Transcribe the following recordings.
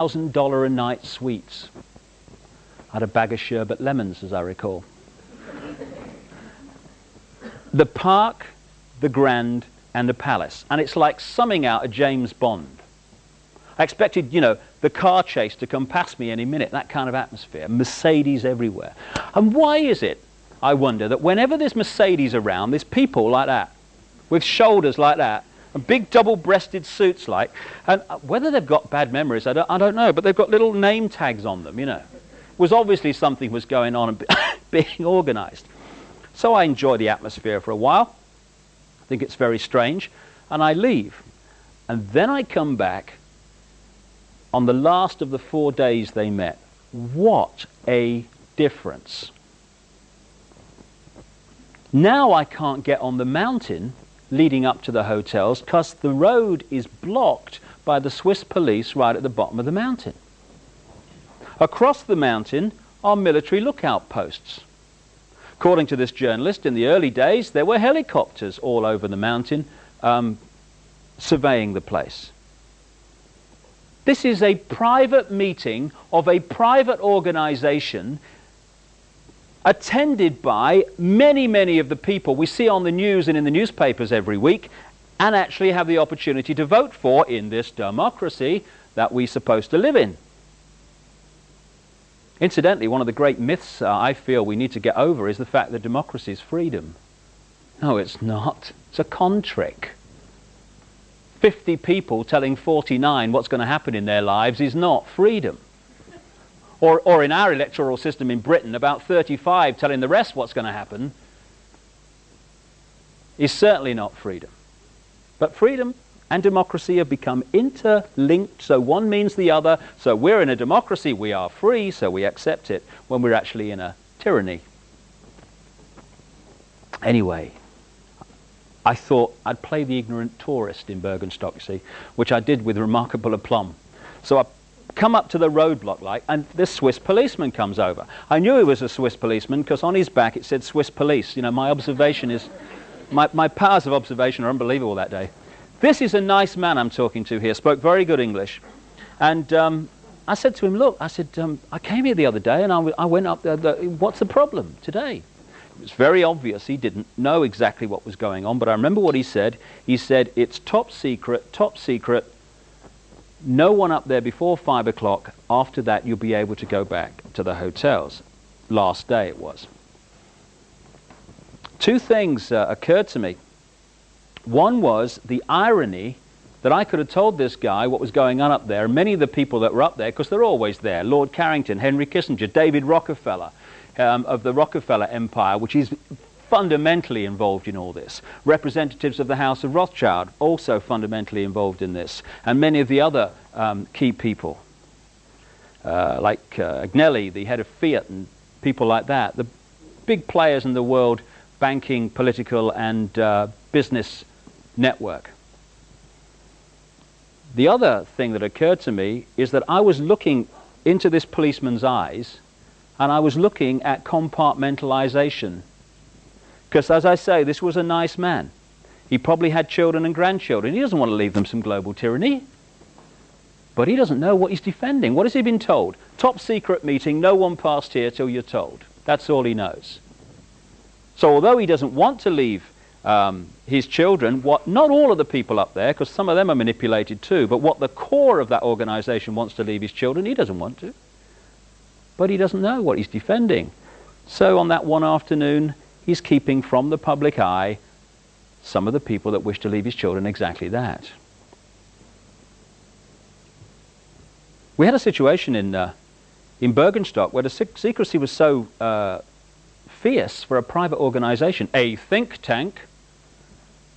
thousand dollar a night suites. I had a bag of sherbet lemons, as I recall. the park, the Grand, and the palace. And it's like summing out a James Bond. I expected, you know, the car chase to come past me any minute, that kind of atmosphere. Mercedes everywhere. And why is it, I wonder, that whenever there's Mercedes around, there's people like that, with shoulders like that, and big double-breasted suits like, and uh, whether they've got bad memories, I don't, I don't know, but they've got little name tags on them, you know. It was obviously something was going on and being organized. So I enjoy the atmosphere for a while. I think it's very strange. And I leave. And then I come back on the last of the four days they met. What a difference. Now I can't get on the mountain leading up to the hotels because the road is blocked by the Swiss police right at the bottom of the mountain. Across the mountain are military lookout posts. According to this journalist, in the early days, there were helicopters all over the mountain um, surveying the place. This is a private meeting of a private organization attended by many, many of the people we see on the news and in the newspapers every week and actually have the opportunity to vote for in this democracy that we're supposed to live in. Incidentally, one of the great myths uh, I feel we need to get over is the fact that democracy is freedom. No, it's not. It's a con trick. 50 people telling 49 what's going to happen in their lives is not freedom. Or, or in our electoral system in Britain, about 35 telling the rest what's going to happen is certainly not freedom. But freedom and democracy have become interlinked, so one means the other. So we're in a democracy, we are free, so we accept it, when we're actually in a tyranny. Anyway, I thought I'd play the ignorant tourist in Bürgenstock, see, which I did with remarkable aplomb. So I come up to the roadblock like, and this Swiss policeman comes over. I knew he was a Swiss policeman because on his back it said Swiss police. You know, my observation is, my, my powers of observation are unbelievable that day. This is a nice man I'm talking to here, spoke very good English. And um, I said to him, look, I said, um, I came here the other day and I, I went up there, the, what's the problem today? It was very obvious he didn't know exactly what was going on, but I remember what he said. He said, It's top secret, top secret. No one up there before 5 o'clock. After that, you'll be able to go back to the hotels. Last day it was. Two things uh, occurred to me. One was the irony that I could have told this guy what was going on up there. Many of the people that were up there, because they're always there Lord Carrington, Henry Kissinger, David Rockefeller, um, of the Rockefeller Empire, which is fundamentally involved in all this. Representatives of the House of Rothschild also fundamentally involved in this, and many of the other um, key people, uh, like uh, Agnelli, the head of Fiat, and people like that, the big players in the world banking, political, and uh, business network. The other thing that occurred to me is that I was looking into this policeman's eyes and I was looking at compartmentalization. Because, as I say, this was a nice man. He probably had children and grandchildren. He doesn't want to leave them some global tyranny. But he doesn't know what he's defending. What has he been told? Top secret meeting, no one passed here till you're told. That's all he knows. So, although he doesn't want to leave um, his children, what not all of the people up there, because some of them are manipulated too, but what the core of that organization wants to leave his children, he doesn't want to but he doesn't know what he's defending. So on that one afternoon, he's keeping from the public eye some of the people that wish to leave his children exactly that. We had a situation in, uh, in Bürgenstock where the secrecy was so uh, fierce for a private organization, a think tank,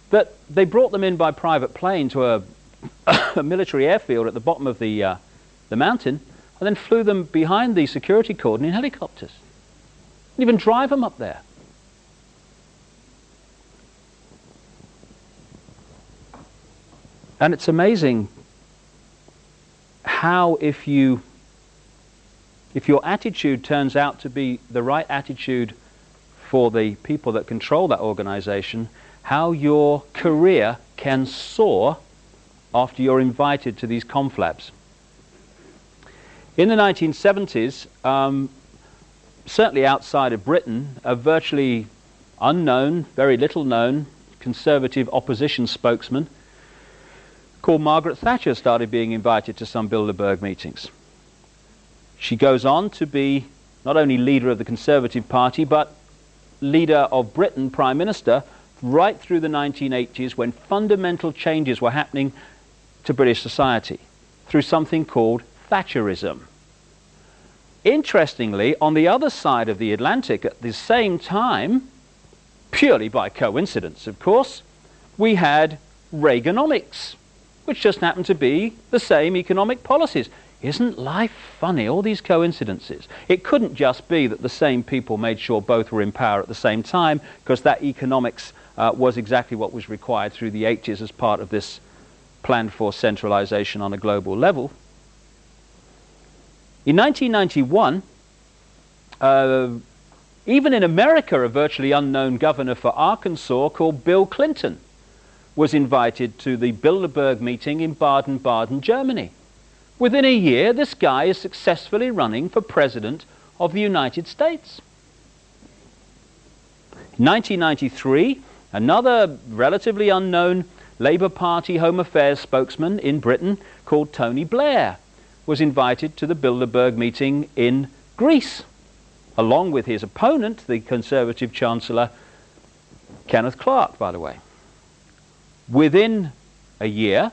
that they brought them in by private plane to a, a military airfield at the bottom of the, uh, the mountain and then flew them behind the security cordon in helicopters. And even drive them up there. And it's amazing how if you if your attitude turns out to be the right attitude for the people that control that organization, how your career can soar after you're invited to these confabs. In the 1970s, um, certainly outside of Britain, a virtually unknown, very little known conservative opposition spokesman called Margaret Thatcher started being invited to some Bilderberg meetings. She goes on to be not only leader of the Conservative Party, but leader of Britain, Prime Minister, right through the 1980s when fundamental changes were happening to British society through something called Thatcherism. Interestingly, on the other side of the Atlantic at the same time, purely by coincidence, of course, we had Reaganomics, which just happened to be the same economic policies. Isn't life funny, all these coincidences? It couldn't just be that the same people made sure both were in power at the same time, because that economics uh, was exactly what was required through the 80s as part of this planned for centralization on a global level. In 1991, uh, even in America, a virtually unknown governor for Arkansas called Bill Clinton was invited to the Bilderberg meeting in Baden-Baden, Germany. Within a year, this guy is successfully running for president of the United States. In 1993, another relatively unknown Labour Party Home Affairs spokesman in Britain called Tony Blair was invited to the Bilderberg meeting in Greece, along with his opponent, the Conservative Chancellor Kenneth Clarke, by the way. Within a year,